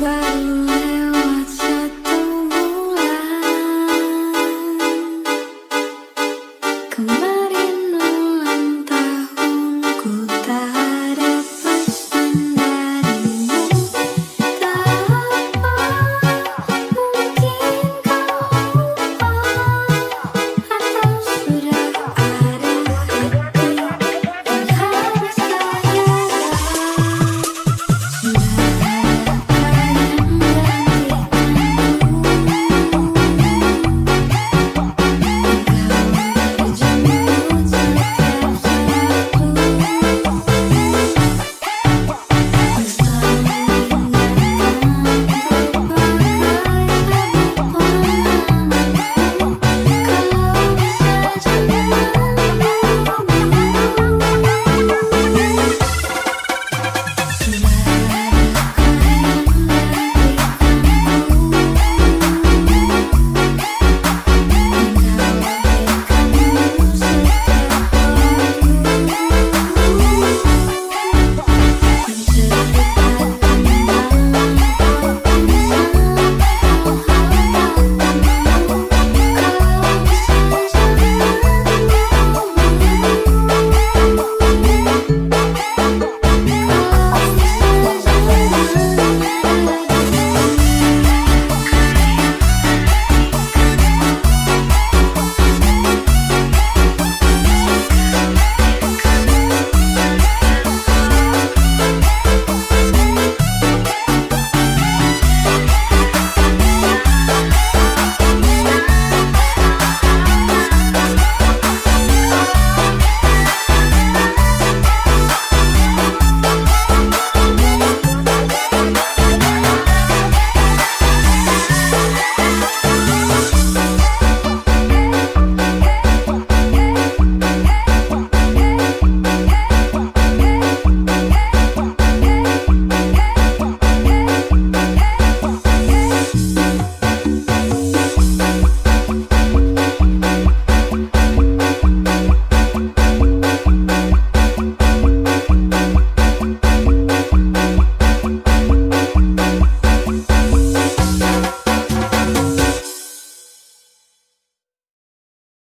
baru